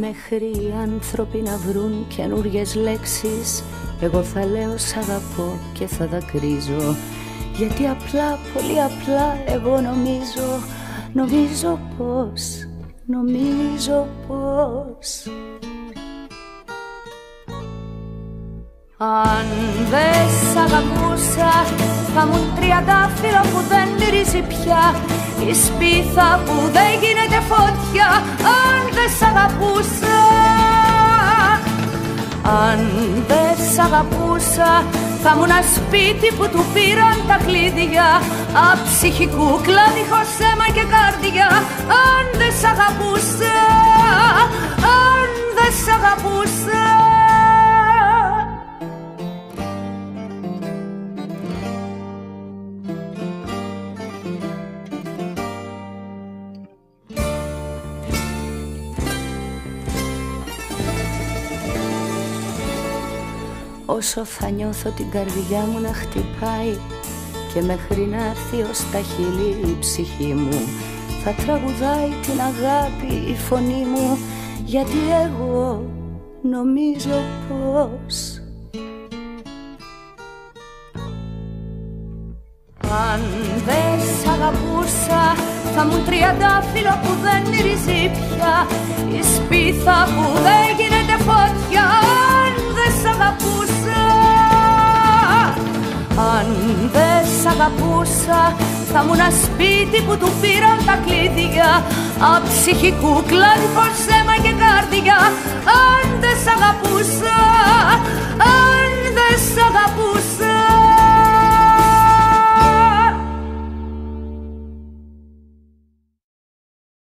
Μέχρι οι άνθρωποι να βρουν καινούριε λέξεις Εγώ θα λέω σ' αγαπώ και θα δακρύζω. Γιατί απλά, πολύ απλά εγώ νομίζω Νομίζω πως, νομίζω πως. Αν δεν σ' αγαπούσα θα μου τριαντάφυλλο που δεν μυρίζει πια. Η σπίθα που δεν γίνεται φωτιά Αν δεν σ' αγαπούσα. Αν δεν σ' αγαπούσα θα μου ένα σπίτι που του πήραν τα κλείδια Απ' ψυχικού κλάδι αίμα και καρδιά. Αν δεν σ' αγαπούσα Όσο θα νιώθω την καρδιά μου να χτυπάει Και μέχρι να έρθει ως τα χείλη η ψυχή μου. Θα τραγουδάει την αγάπη η φωνή μου Γιατί εγώ νομίζω πως Αν δεν σ' αγαπούσα θα μου τριαντάφυλλο που δεν μυρίζει πια. Η σπίθα που δεν αγαπούσα. Θα μου ένα σπίτι που του πήραν τα κλείδια Απ' ψυχικού κλάδι αίμα και καρδιά. Αν δεν σ' αγαπούσα Αν